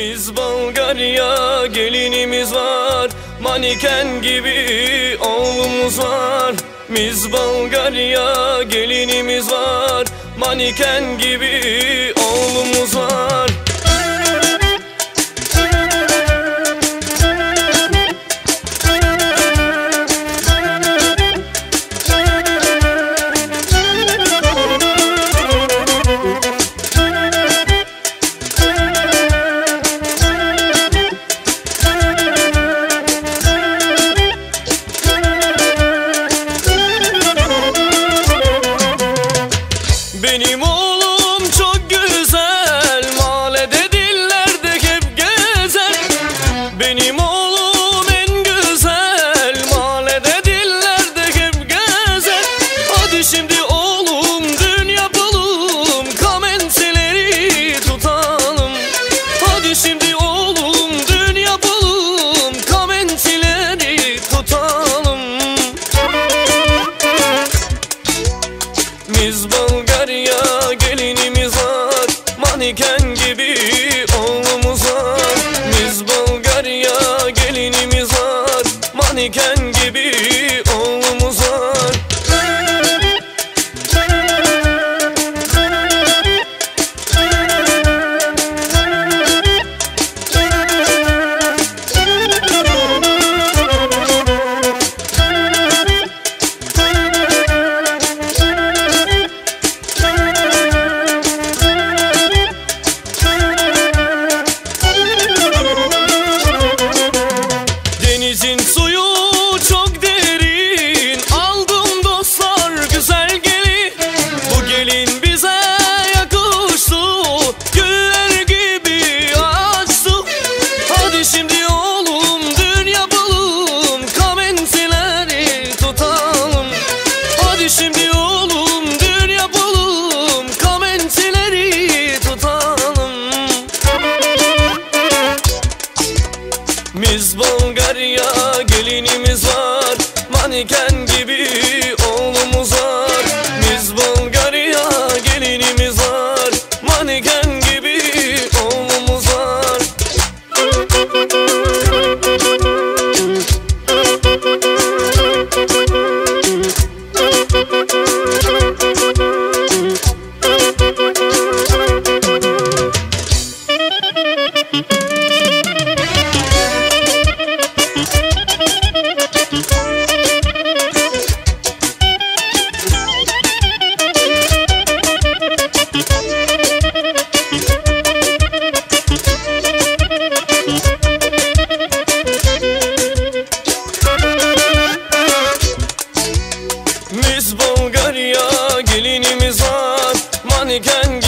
Biz Bulgarya gelinimiz var. Maniken gibi oğlumuz var. Biz Bulgarya gelinimiz var. Maniken gibi oğlumuz Biz Bulgarya gelinimiz ak Maniken gibi oğlum diken gibi oğlumuz var Biz Bulgarya gelinimiz var. Maniken gibi oğlumuz var. Müzik iken